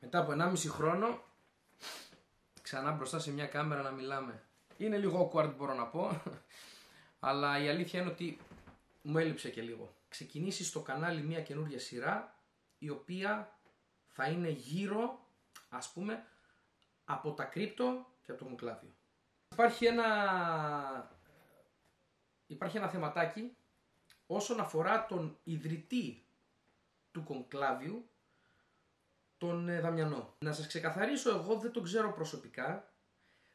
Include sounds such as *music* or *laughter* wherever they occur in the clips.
Μετά από 1,5 χρόνο, ξανά μπροστά σε μια κάμερα να μιλάμε. Είναι λίγο awkward μπορώ να πω, *laughs* αλλά η αλήθεια είναι ότι μου έλειψε και λίγο. Ξεκινήσεις στο κανάλι μια καινούργια σειρά, η οποία θα είναι γύρω, ας πούμε, από τα κρύπτο και από το κονκλάβιο. Υπάρχει ένα, υπάρχει ένα θεματάκι όσον αφορά τον ιδρυτή του κονκλάβιου, τον ε, Δαμιανό. Να σας ξεκαθαρίσω, εγώ δεν τον ξέρω προσωπικά,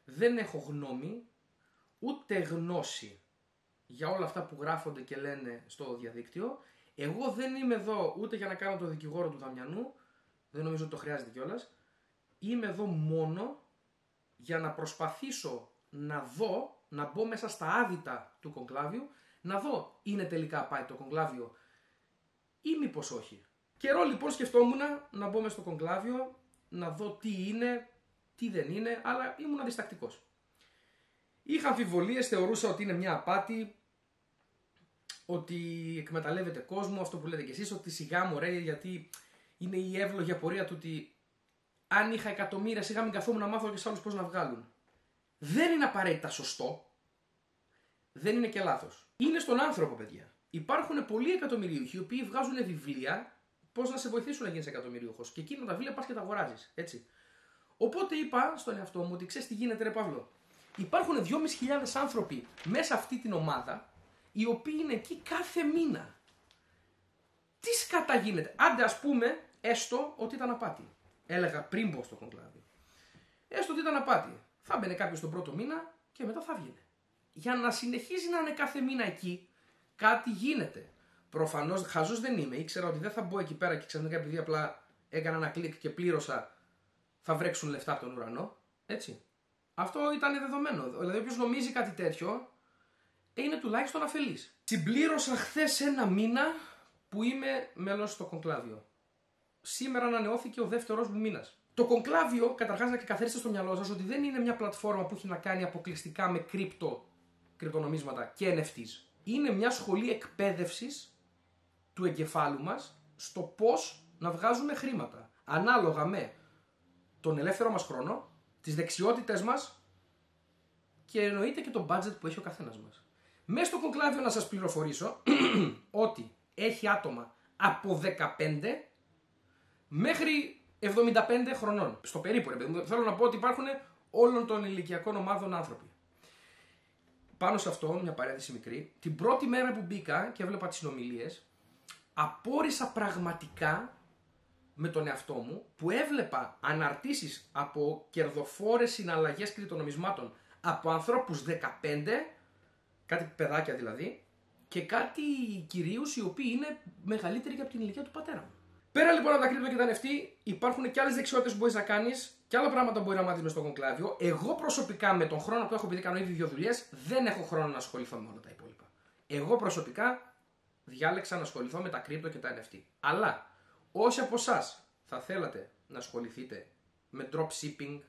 δεν έχω γνώμη, ούτε γνώση για όλα αυτά που γράφονται και λένε στο διαδίκτυο. Εγώ δεν είμαι εδώ ούτε για να κάνω το δικηγόρο του Δαμιανού, δεν νομίζω ότι το χρειάζεται κιόλας. Είμαι εδώ μόνο για να προσπαθήσω να δω, να μπω μέσα στα άδυτα του κονκλάβιου, να δω είναι τελικά πάει το κονκλάβιο ή μήπως όχι. Καιρό λοιπόν σκεφτόμουν να μπω μέσα στο κονκλάβιο, να δω τι είναι, τι δεν είναι, αλλά ήμουν αδιστακτικό. Είχα αμφιβολίες, θεωρούσα ότι είναι μια απάτη, ότι εκμεταλλεύεται κόσμο, αυτό που λέτε κι εσείς, ότι σιγά μου ρε, γιατί είναι η εύλογη απορία του ότι αν είχα εκατομμύρια σιγά μην καθόμουν να μάθω και σε άλλους πώς να βγάλουν. Δεν είναι απαραίτητα σωστό, δεν είναι και λάθος. Είναι στον άνθρωπο παιδιά. Υπάρχουν πολλοί εκατομμυρίουχοι οι οποίοι βγάζουν βιβλία πώς να σε βοηθήσουν να γίνεις εκατομμυρίουχος. Και εκείνα τα βιβλία πας και τα αγοράζεις. Έτσι. Οπότε είπα στον εαυτό μου ότι ξέρεις τι γίνεται, ρε Παύλο. Υπάρχουν 2.500 άνθρωποι μέσα αυτή την ομάδα οι οποίοι είναι εκεί κάθε μήνα. Τι σκατά γίνεται. Άντε ας πούμε έστω ότι ήταν απάτη. Έλεγα πριν πω στο κονκλάδι. Έστω ότι ήταν απάτη. Θα μπαινε κάποιος τον πρώτο μήνα και μετά θα βγει. Για να συνεχίζει να είναι κάθε μήνα εκεί, κάτι γίνεται. Προφανώς χαζός δεν είμαι. Ήξερα ότι δεν θα μπω εκεί πέρα και ξαφνικά επειδή απλά έκανα ένα κλικ και πλήρωσα, θα βρέξουν λεφτά από τον ουρανό. Έτσι. Αυτό ήταν δεδομένο. Δηλαδή, όποιος νομίζει κάτι τέτοιο, είναι τουλάχιστον αφελής. Συμπλήρωσα χθες ένα μήνα που είμαι μέλος στο κονκλάβιο. Σήμερα ανανεώθηκε ο δεύτερος μου μήνας. Το κονκλάβιο, καταρχάς να καθαρίσετε στο μυαλό σας ότι δεν είναι μια πλατφόρμα που έχει να κάνει αποκλειστικά με κρύπτο, κρυπτονομίσματα και NFTs. Είναι μια σχολή εκπαίδευσης του εγκεφάλου μας στο πώς να βγάζουμε χρήματα. Ανάλογα με τον ελεύθερο μας χρόνο, τις δεξιότητες μας και εννοείται και το budget που έχει ο καθένας μας. Μέσα στο κονκλάβιο να σας πληροφορήσω *clears throat* ότι έχει άτομα από 15 μέχρι 75 χρονών. Στο περίπου, ρε Θέλω να πω ότι υπάρχουν όλων των ηλικιακών ομάδων άνθρωποι. Πάνω σε αυτό, μια παρένθεση μικρή, την πρώτη μέρα που μπήκα και έβλεπα τις συνομιλίες, απόρρισα πραγματικά με τον εαυτό μου που έβλεπα αναρτήσεις από κερδοφόρες συναλλαγές κρυπτονομισμάτων από ανθρώπους 15, κάτι παιδάκια δηλαδή, και κάτι κυρίους οι οποίοι είναι μεγαλύτεροι και από την ηλικία του πατέρα μου. Πέρα λοιπόν από τα κρύπτο και τα NFT, υπάρχουν και άλλες δεξιότητες που μπορείς να κάνεις και άλλα πράγματα που μπορεί να μάθεις μες στο κονκλάβιο. Εγώ προσωπικά με τον χρόνο που έχω, επειδή κάνω ήδη δύο δουλειές, δεν έχω χρόνο να ασχοληθώ με όλα τα υπόλοιπα. Εγώ προσωπικά διάλεξα να ασχοληθώ με τα κρύπτο και τα NFT. Αλλά όσοι από εσάς θα θέλατε να ασχοληθείτε με dropshipping,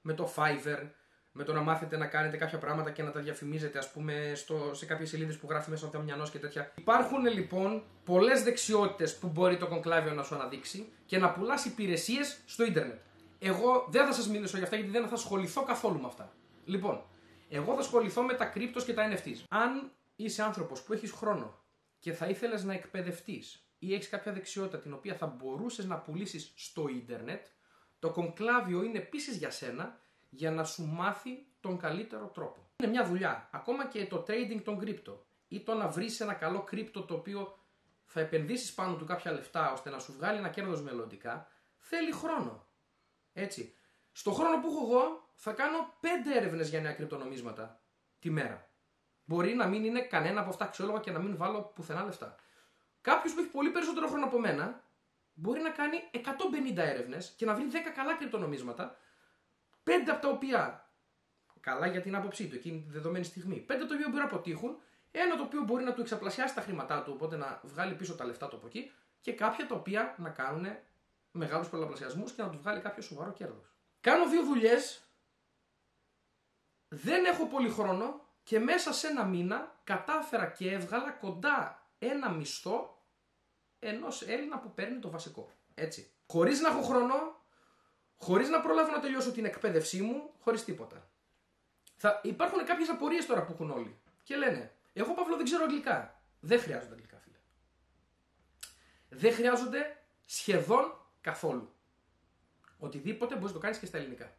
με το Fiverr, με το να μάθετε να κάνετε κάποια πράγματα και να τα διαφημίζετε, ας πούμε, στο, σε κάποιες σελίδες που γράφει μέσα από τα και τέτοια. Υπάρχουν λοιπόν πολλές δεξιότητες που μπορεί το κονκλάβιο να σου αναδείξει και να πουλάς υπηρεσίες στο ίντερνετ. Εγώ δεν θα σας μιλήσω για αυτά γιατί δεν θα ασχοληθώ καθόλου με αυτά. Λοιπόν, εγώ θα ασχοληθώ με τα κρύπτος και τα NFTs. Αν είσαι άνθρωπος που έχεις χρόνο και θα ήθελες να εκπαιδευτείς ή έχεις κάποια δεξιότητα την οποία θα μπορούσες να πουλήσεις στο ίντερνετ, το κονκλάβιο είναι επίσης για σένα για να σου μάθει τον καλύτερο τρόπο. Είναι μια δουλειά. Ακόμα και το trading των κρύπτο ή το να βρεις ένα καλό κρύπτο το οποίο θα επενδύσεις πάνω του κάποια λεφτά ώστε να σου βγάλει ένα κέρδος μελλοντικά, θέλει χρόνο. Έτσι. Στο χρόνο που έχω εγώ θα κάνω 5 έρευνες για νέα κρυπτονομίσματα τη μέρα. Μπορεί να μην είναι κανένα από αυτά αξιόλογα και να μην βάλω πουθενά λεφτά. Κάποιος που έχει πολύ περισσότερο χρόνο από μένα μπορεί να κάνει 150 έρευνες και να βρει 10 καλά κρυπτονομίσματα, 5 από τα οποία καλά για την άποψή του εκείνη τη δεδομένη στιγμή, 5 από τα οποία μπορεί να αποτύχουν, ένα το οποίο μπορεί να του εξαπλασιάσει τα χρήματά του, οπότε να βγάλει πίσω τα λεφτά του από εκεί, και κάποια τα οποία να κάνουν μεγάλους πολλαπλασιασμούς και να του βγάλει κάποιος σοβαρό κέρδος. Κάνω δύο δουλειές, δεν έχω πολύ χρόνο και μέσα σε ένα μήνα κατάφερα και έβγαλα κοντά ένα μισθό ενός Έλληνα που παίρνει το βασικό. Έτσι. Χωρίς να έχω χρόνο, χωρίς να προλάβω να τελειώσω την εκπαίδευσή μου, χωρίς τίποτα. Θα υπάρχουν κάποιες απορίες τώρα που έχουν όλοι. Και λένε, Εγώ Παύλο δεν ξέρω αγγλικά. Δεν χρειάζονται αγγλικά, φίλε. Δεν χρειάζονται σχεδόν καθόλου. Οτιδήποτε μπορείς να το κάνεις και στα ελληνικά.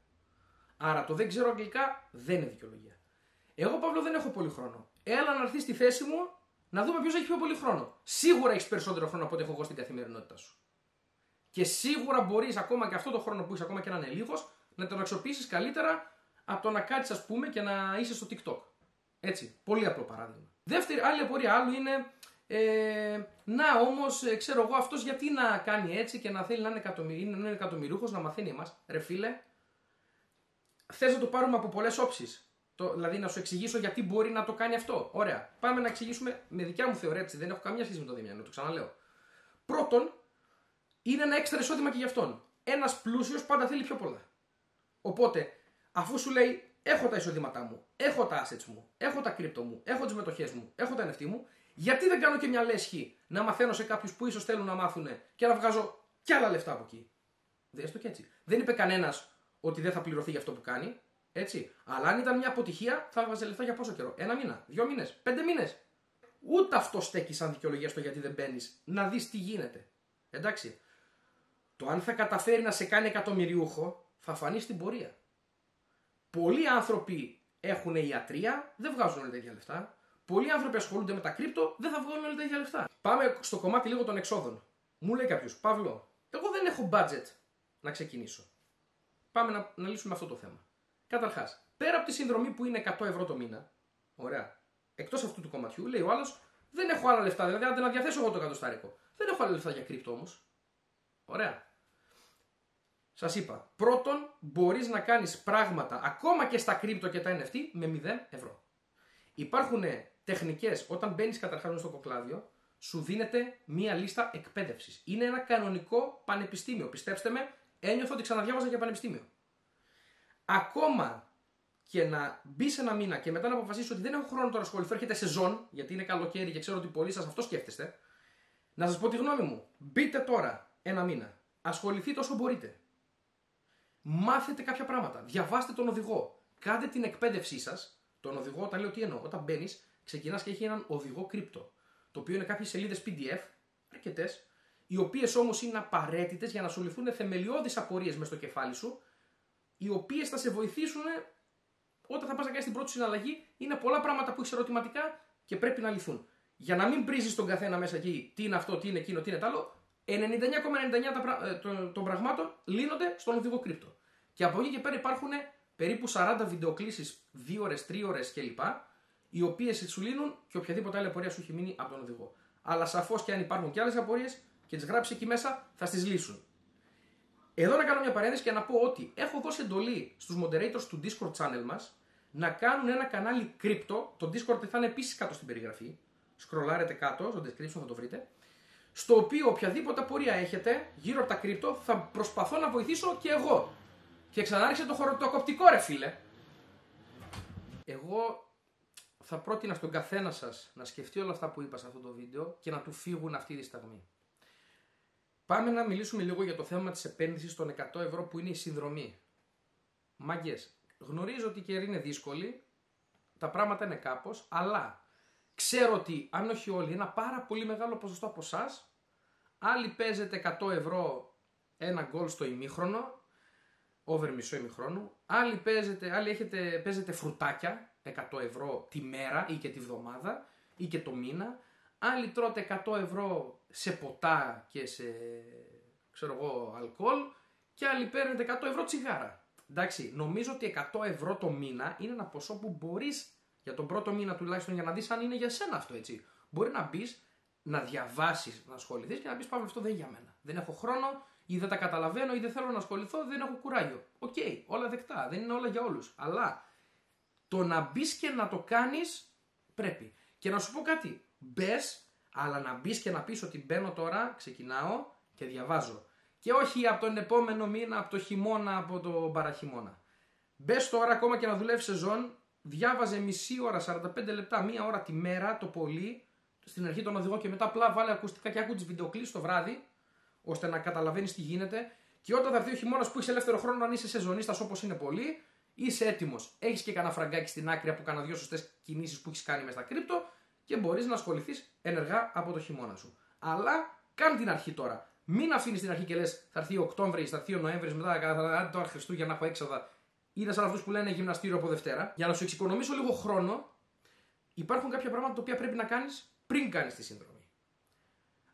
Άρα το δεν ξέρω αγγλικά δεν είναι δικαιολογία. Εγώ, Παύλο, δεν έχω πολύ χρόνο. Έλα να έρθεις στη θέση μου να δούμε ποιος έχει πιο πολύ χρόνο. Σίγουρα έχεις περισσότερο χρόνο από ό,τι έχω εγώ στην καθημερινότητά σου. Και σίγουρα μπορείς ακόμα και αυτό το χρόνο που έχει, ακόμα και να είναι λίγος, να τον αξιοποιήσεις καλύτερα από το να κάτσεις, ας πούμε, και να είσαι στο TikTok. Έτσι. Πολύ απλό παράδειγμα. Δεύτερη, άλλη απορία άλλου είναι. Ε, να όμως, ε, ξέρω εγώ αυτός γιατί να κάνει έτσι και να θέλει να είναι, εκατομμυρί, να είναι εκατομμυρίουχο, να μαθαίνει εμάς. Ρε φίλε, θες να το πάρουμε από πολλές όψεις. Το, δηλαδή να σου εξηγήσω γιατί μπορεί να το κάνει αυτό. Ωραία. Πάμε να εξηγήσουμε με δικιά μου θεωρία, έτσι δεν έχω καμία σχέση με το Δημιανό, το ξαναλέω. Πρώτον, είναι ένα έξτρα εισόδημα και γι' αυτόν. Ένας πλούσιος πάντα θέλει πιο πολλά. Οπότε, αφού σου λέει, έχω τα εισοδήματά μου, έχω τα assets μου, έχω τα κρύπτο μου, έχω τις μετοχές μου, έχω τα NFT μου, γιατί δεν κάνω και μια λέσχη να μαθαίνω σε κάποιους που ίσως θέλουν να μάθουν και να βγάζω κι άλλα λεφτά από εκεί. Δες το και έτσι. Δεν είπε κανένας ότι δεν θα πληρωθεί για αυτό που κάνει. Έτσι. Αλλά αν ήταν μια αποτυχία, θα έβαζε λεφτά για πόσο καιρό; Ένα μήνα, δύο μήνες, πέντε μήνες. Ούτε αυτό στέκει σαν δικαιολογία στο γιατί δεν μπαίνεις. Να δεις τι γίνεται. Εντάξει. Το αν θα καταφέρει να σε κάνει εκατομμυριούχο θα φανεί στην πορεία. Πολλοί άνθρωποι έχουν ιατρία, δεν βγάζουν όλα τα ίδια λεφτά. Πολλοί άνθρωποι ασχολούνται με τα κρύπτο, δεν θα βγάλουν όλα τα ίδια λεφτά. Πάμε στο κομμάτι λίγο των εξόδων. Μου λέει κάποιος, Παύλο, εγώ δεν έχω budget να ξεκινήσω. Πάμε να, να λύσουμε αυτό το θέμα. Καταρχάς, πέρα από τη συνδρομή που είναι 100 ευρώ το μήνα, ωραία, εκτός αυτού του κομματιού, λέει ο άλλος, δεν έχω άλλα λεφτά. Δηλαδή, αν δεν διαθέσω εγώ το εκατοστάρικο. Δεν έχω άλλα λεφτά για κρύπτο όμως. Ωραία. Σας είπα, πρώτον, μπορείς να κάνεις πράγματα ακόμα και στα κρύπτο και τα NFT με 0 ευρώ. Υπάρχουν τεχνικές, όταν μπαίνεις καταρχάς στο κοκλάδιο, σου δίνεται μία λίστα εκπαίδευσης. Είναι ένα κανονικό πανεπιστήμιο. Πιστέψτε με, ένιωθω ότι ξαναδιάβαζα για πανεπιστήμιο. Ακόμα και να μπει σε ένα μήνα και μετά να αποφασίσει ότι δεν έχω χρόνο τώρα να ασχοληθώ, έρχεται σεζόν, γιατί είναι καλοκαίρι και ξέρω ότι πολλοί σας αυτό σκέφτεστε, να σας πω τη γνώμη μου. Μπείτε τώρα ένα μήνα. Ασχοληθείτε όσο μπορείτε. Μάθετε κάποια πράγματα. Διαβάστε τον οδηγό. Κάντε την εκπαίδευσή σας. Τον οδηγό, όταν λέω τι εννοώ, όταν μπαίνεις, ξεκινάς και έχει έναν οδηγό κρύπτο. Το οποίο είναι κάποιες σελίδες PDF, αρκετές, οι οποίες όμως είναι απαραίτητες για να σου λυθούν θεμελιώδεις απορίες μες στο κεφάλι σου, οι οποίες θα σε βοηθήσουν όταν θα πας να κάνεις την πρώτη συναλλαγή. Είναι πολλά πράγματα που έχεις ερωτηματικά και πρέπει να λυθούν. Για να μην πρίζεις τον καθένα μέσα εκεί τι είναι αυτό, τι είναι εκείνο, τι είναι τ' άλλο, 99,99% ε, των πραγμάτων λύνονται στον οδηγό κρύπτο. Και από εκεί και πέρα υπάρχουν περίπου 40 βιντεοκλήσεις 2 ώρες, 3 ώρες κλπ. Οι οποίες σου λύνουν και οποιαδήποτε άλλη απορία σου έχει μείνει από τον οδηγό. Αλλά σαφώς και αν υπάρχουν και άλλες απορίες και τις γράψεις εκεί μέσα, θα τις λύσουν. Εδώ να κάνω μια παρένθεση και να πω ότι έχω δώσει εντολή στους moderators του Discord channel μας να κάνουν ένα κανάλι κρύπτο. Το Discord θα είναι επίσης κάτω στην περιγραφή. Σκρολάρετε κάτω, στο description θα το βρείτε στο οποίο οποιαδήποτε απορία έχετε γύρω από τα κρύπτο θα προσπαθώ να βοηθήσω και εγώ. Και ξανάρχισε το χωροτοκοπτικό ρε φίλε. Εγώ θα πρότεινα στον καθένα σας να σκεφτεί όλα αυτά που είπα σε αυτό το βίντεο και να του φύγουν αυτή τη στιγμή. Πάμε να μιλήσουμε λίγο για το θέμα της επένδυσης των 100 ευρώ που είναι η συνδρομή. Μάγκες, γνωρίζω ότι η καιρή είναι δύσκολη, τα πράγματα είναι κάπως, αλλά Ξέρω ότι αν όχι όλοι, ένα πάρα πολύ μεγάλο ποσοστό από εσάς, άλλοι παίζετε 100 ευρώ ένα γκολ στο ημίχρονο, over μισό ημίχρονο, άλλοι, παίζετε, άλλοι έχετε, παίζετε φρουτάκια 100 ευρώ τη μέρα ή και τη βδομάδα ή και το μήνα, άλλοι τρώτε 100 ευρώ σε ποτά και σε ξέρω εγώ, αλκοόλ και άλλοι παίρνετε 100 ευρώ τσιγάρα. Εντάξει, νομίζω ότι 100 ευρώ το μήνα είναι ένα ποσό που μπορείς για τον πρώτο μήνα τουλάχιστον για να δεις αν είναι για σένα αυτό έτσι. Μπορεί να μπεις, να διαβάσεις, να ασχοληθείς και να πεις Παύλο, αυτό δεν είναι για μένα. Δεν έχω χρόνο ή δεν τα καταλαβαίνω ή δεν θέλω να ασχοληθώ, δεν έχω κουράγιο. ΟΚ, okay, όλα δεκτά, δεν είναι όλα για όλους. Αλλά το να μπεις και να το κάνεις πρέπει. Και να σου πω κάτι, μπες, αλλά να μπεις και να πεις ότι μπαίνω τώρα, ξεκινάω και διαβάζω. Και όχι από τον επόμενο μήνα, από το χειμώνα, από το παραχειμώνα. Μπες τώρα ακόμα και να δουλεύεις σεζόν, διάβαζε μισή ώρα, 45 λεπτά, μία ώρα τη μέρα το πολύ, στην αρχή τον οδηγό και μετά απλά βάλε ακουστικά και άκου τις βιντεοκλήσεις το βράδυ, ώστε να καταλαβαίνεις τι γίνεται Και όταν θα έρθει ο χειμώνας που έχεις ελεύθερο χρόνο, αν είσαι σεζονίστας όπως είναι πολύ, είσαι έτοιμος. Έχεις και κανένα φραγκάκι στην άκρη από κανένα δύο σωστές κινήσεις που έχεις κάνει μες στα κρύπτο και μπορείς να ασχοληθείς ενεργά από το χειμώνα σου. Αλλά κάνε την αρχή τώρα. Μην αφήνεις την αρχή και λες θα έρθει ο Οκτώβρη, θα έρθει ο Νοέμβρης, μετά θα έρθει τώρα Χριστούγεννα, έχω έξοδα. Είδα σαν αυτούς που λένε γυμναστήριο από Δευτέρα. Για να σου εξοικονομήσω λίγο χρόνο, υπάρχουν κάποια πράγματα τα οποία πρέπει να κάνεις πριν κάνεις τη σύνδρομη.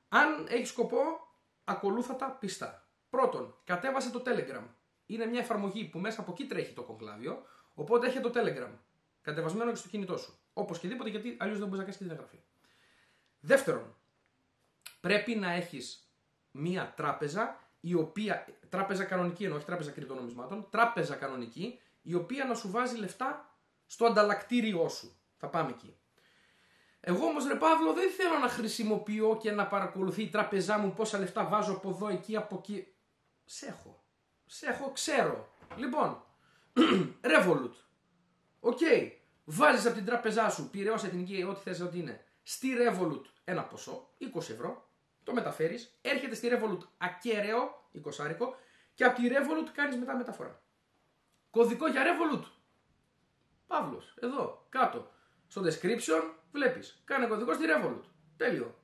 Αν έχεις σκοπό, ακολούθα τα πιστά. Πρώτον, κατέβασε το Telegram. Είναι μια εφαρμογή που μέσα από εκεί τρέχει το κογκλάβιο, οπότε έχει το Telegram. Κατεβασμένο και στο κινητό σου. Όπως και δίποτε, γιατί αλλιώς δεν μπορείς να κάνεις και την εγγραφή. Δεύτερον, πρέπει να έχεις μία τράπεζα, η οποία, τράπεζα κανονική εννοώ, όχι τράπεζα κρυπτονομισμάτων, τράπεζα κανονική, η οποία να σου βάζει λεφτά στο ανταλλακτήριό σου. Θα πάμε εκεί. Εγώ όμως ρε Παύλο δεν θέλω να χρησιμοποιώ και να παρακολουθεί η τράπεζά μου πόσα λεφτά βάζω από εδώ, εκεί, από εκεί. Σε έχω. Σε έχω, ξέρω. Λοιπόν, *clears throat* Revolut. ΟΚ. Okay. Βάζει από την τράπεζά σου, Πειραιώς, Εθνική, ό,τι θες ότι είναι, στη Revolut ένα ποσό, 20 ευρώ, το μεταφέρεις, έρχεται στη Revolut ακέραιο, 20 και από τη Revolut κάνεις μετά μεταφορά. Κωδικό για Revolut. Παύλος, εδώ, κάτω. Στο description βλέπεις. Κάνε κωδικό στη Revolut. Τέλειο.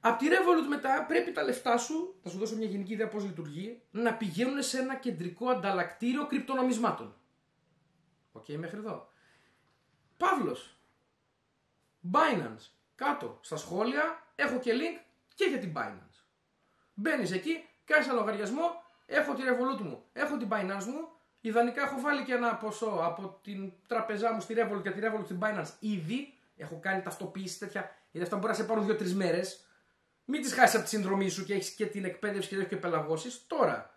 Από τη Revolut μετά πρέπει τα λεφτά σου, θα σου δώσω μια γενική ιδέα πώς λειτουργεί, να πηγαίνουν σε ένα κεντρικό ανταλλακτήριο κρυπτονομισμάτων. ΟΚ, okay, μέχρι εδώ. Παύλος. Binance. Κάτω στα σχόλια έχω και link και για την Binance. Μπαίνεις εκεί, κάνεις ένα λογαριασμό, έχω τη Revolut μου, έχω την Binance μου. Ιδανικά έχω βάλει και ένα ποσό από την τράπεζά μου στη Revolut και τη Revolut στην Binance ήδη. Έχω κάνει ταυτοποίηση τέτοια, γιατί αυτά μπορεί να σε πάρουν 2-3 μέρες. Μην τις χάσεις από τη συνδρομή σου και έχεις και την εκπαίδευση και έχεις και πελαγώσεις. Τώρα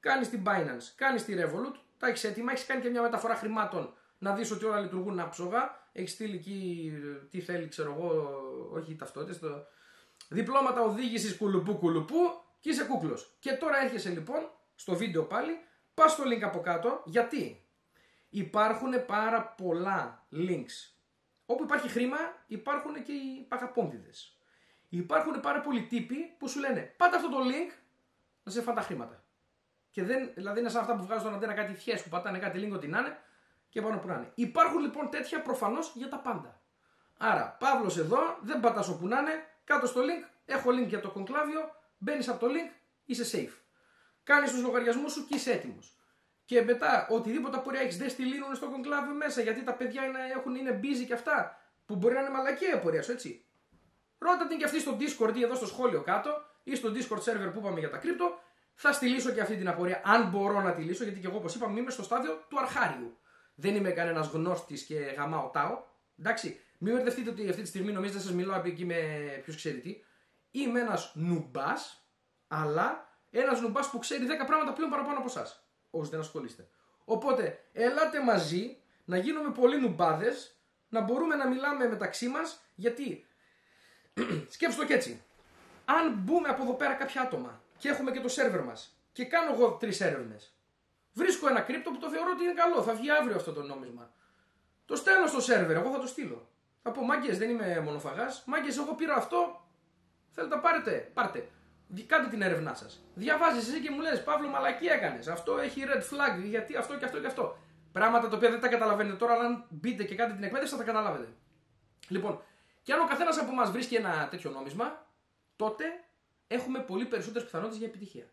κάνεις την Binance, κάνεις τη Revolut, τα έχεις έτοιμα, έχεις κάνει και μια μεταφορά χρημάτων να δεις ότι όλα λειτουργούν άψογα. Έχεις στείλει εκεί τι θέλει, ξέρω εγώ, όχι ταυτότητες, το... διπλώματα οδήγησης κουλουπού κουλουπού και είσαι κούκλος. Και τώρα έρχεσαι λοιπόν στο βίντεο πάλι, πας στο link από κάτω, γιατί; Υπάρχουν πάρα πολλά links. Όπου υπάρχει χρήμα, υπάρχουν και οι παγαπόντιδε. Υπάρχουν πάρα πολλοί τύποι που σου λένε πάτε αυτό το link να σε φάνε τα χρήματα. Και δεν, δηλαδή είναι σαν αυτά που βγάζουν στον αντένα κάτι φιέ που πατάνε κάτι link ό,τι να είναι και πάνω που να είναι. Υπάρχουν λοιπόν τέτοια προφανώς για τα πάντα. Άρα, Παύλος εδώ, δεν πατάς όπου να είναι, κάτω στο link, έχω link για το κονκλάβιο, μπαίνεις από το link, είσαι safe. Κάνεις τους λογαριασμούς σου και είσαι έτοιμος. Και μετά, οτιδήποτε απορία έχεις, δεν στείλουν στο κονκλάβιο μέσα, γιατί τα παιδιά είναι, έχουν, είναι busy και αυτά, που μπορεί να είναι μαλακία η απορία σου, έτσι. Ρώτα την και αυτή στο Discord ή εδώ στο σχόλιο κάτω, ή στο Discord server που είπαμε για τα κρύπτο, θα στείλω και αυτή την απορία, αν μπορώ να τη λύσω, γιατί και εγώ, όπως είπαμε, είμαι στο στάδιο του αρχάριου δεν είμαι κανένας γνώστης και γαμάω τάω. Εντάξει, μην μπερδευτείτε ότι αυτή τη στιγμή νομίζετε σας μιλάω εκεί με ποιος ξέρει τι. Είμαι ένας νουμπάς, αλλά ένας νουμπάς που ξέρει 10 πράγματα πλέον παραπάνω από εσά. Όσοι δεν ασχολείστε. Οπότε, ελάτε μαζί να γίνουμε πολλοί νουμπάδες, να μπορούμε να μιλάμε μεταξύ μας, γιατί *clears throat* σκέψτε το και έτσι. Αν μπούμε από εδώ πέρα κάποια άτομα και έχουμε και το σερβερ μας και κάνω εγώ τρεις έρευνες Βρίσκω ένα κρύπτο που το θεωρώ ότι είναι καλό. Θα βγει αύριο αυτό το νόμισμα. Το στέλνω στο σερβερ, εγώ θα το στείλω. Θα πω μάγκες, δεν είμαι μονοφαγάς. Μάγκες, εγώ πήρα αυτό. Θέλετε να πάρετε, πάρτε. Κάντε την έρευνά σας. Διαβάζεις εσύ και μου λες: Παύλο, μαλακή έκανες. Αυτό έχει red flag, γιατί αυτό και αυτό και αυτό. Πράγματα τα οποία δεν τα καταλαβαίνετε τώρα, αλλά αν μπείτε και κάνετε την εκπαίδευση θα τα καταλάβετε. Λοιπόν, και αν ο καθένας από εμά βρίσκει ένα τέτοιο νόμισμα, τότε έχουμε πολύ περισσότερες πιθανότητες για επιτυχία.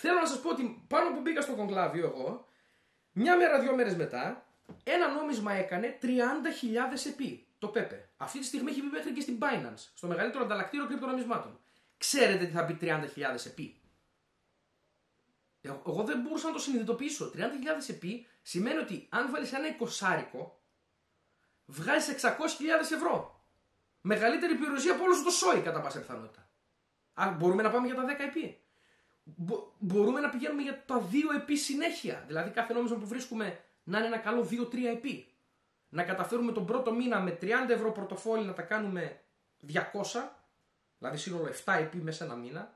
Θέλω να σας πω ότι πάνω που μπήκα στο κονκλάβιο εγώ, μια μέρα, δύο μέρες μετά, ένα νόμισμα έκανε 30.000 επί. Το ΠΕΠΕ. Αυτή τη στιγμή έχει μπει μέχρι και στην Binance, στο μεγαλύτερο ανταλλακτήριο κρυπτονομισμάτων. Ξέρετε τι θα πει 30.000 επί; Εγώ δεν μπορούσα να το συνειδητοποιήσω. 30.000 επί σημαίνει ότι αν βάλεις ένα εικοσάρικο, βγάζεις 600.000 ευρώ. Μεγαλύτερη περιουσία από όλο το σόι κατά πάσα πιθανότητα. Αν μπορούμε να πάμε για τα 10 επί μπορούμε να πηγαίνουμε για τα δύο επί συνέχεια. Δηλαδή κάθε νόμισμα που βρίσκουμε να είναι ένα καλό 2-3 επί. Να καταφέρουμε τον πρώτο μήνα με 30 ευρώ πορτοφόλι να τα κάνουμε 200, δηλαδή σύνολο 7 επί μέσα ένα μήνα.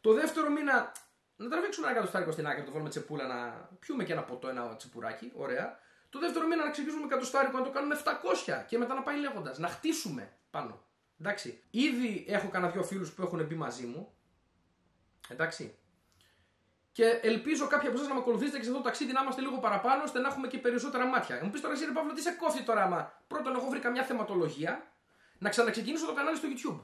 Το δεύτερο μήνα να τραβήξουμε ένα κατοστάρικο στην άκρη, να το βάλουμε τσεπούλα, να πιούμε και ένα ποτό, ένα τσεπουράκι, ωραία. Το δεύτερο μήνα να ξεκινήσουμε κατοστάρικο, να το κάνουμε 700 και μετά να πάει λέγοντας, να χτίσουμε πάνω. Εντάξει. Ήδη έχω κανένα δυο φίλους που έχουν μπει μαζί μου. Εντάξει. Και ελπίζω κάποιοι από εσάς να με ακολουθήσετε και σε αυτό το ταξίδι να είμαστε λίγο παραπάνω, ώστε να έχουμε και περισσότερα μάτια. Μου πεις τώρα, εσύ ρε Παύλο, τι σε κόφτει τώρα, άμα πρώτον έχω βρει καμιά θεματολογία, να ξαναξεκινήσω το κανάλι στο YouTube.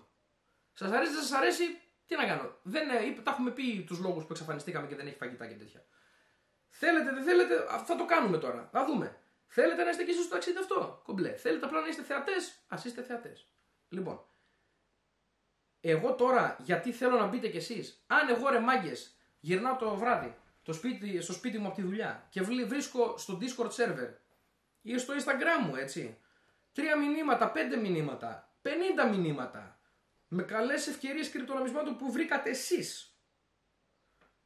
Σας αρέσει, δεν σας αρέσει, τι να κάνω. Δεν, ε, τα έχουμε πει τους λόγους που εξαφανιστήκαμε και δεν έχει φαγητά και τέτοια. Θέλετε, δεν θέλετε, θα το κάνουμε τώρα. Θα δούμε. Θέλετε να είστε και εσείς στο ταξίδι αυτό; Κομπλέ. Θέλετε απλά να είστε θεατές; Α είστε θεατές. Λοιπόν. Εγώ τώρα γιατί θέλω να μπείτε κι εσείς; Αν εγώ ρε μάγκες γυρνάω το βράδυ το σπίτι, στο σπίτι μου από τη δουλειά και βρίσκω στο Discord server ή στο Instagram μου έτσι. Τρία μηνύματα, πέντε μηνύματα, πενήντα μηνύματα με καλές ευκαιρίες κρυπτονομισμάτων που βρήκατε εσείς.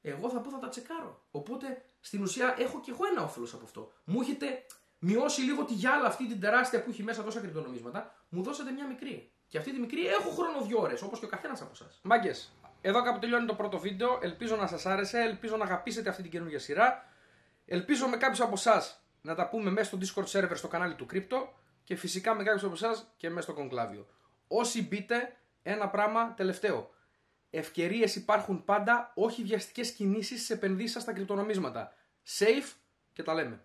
Εγώ θα πω θα τα τσεκάρω. Οπότε στην ουσία έχω και εγώ ένα όφελος από αυτό. Μου έχετε μειώσει λίγο τη γυάλα αυτή την τεράστια που έχει μέσα τόσα κρυπτονομίσματα, μου δώσατε μια μικρή. Και αυτή τη μικρή έχω χρόνο δύο ώρες, όπως και ο καθένας από εσάς. Μάγκες, εδώ κάπου τελειώνει το πρώτο βίντεο. Ελπίζω να σας άρεσε, ελπίζω να αγαπήσετε αυτή την καινούργια σειρά. Ελπίζω με κάποιους από εσάς να τα πούμε μέσα στο Discord server στο κανάλι του Crypto και φυσικά με κάποιους από εσάς και μέσα στο κονκλάβιο. Όσοι μπείτε, ένα πράγμα τελευταίο. Ευκαιρίες υπάρχουν πάντα, όχι βιαστικές κινήσεις σε επενδύσεις στα κρυπτονομίσματα. Safe και τα λέμε.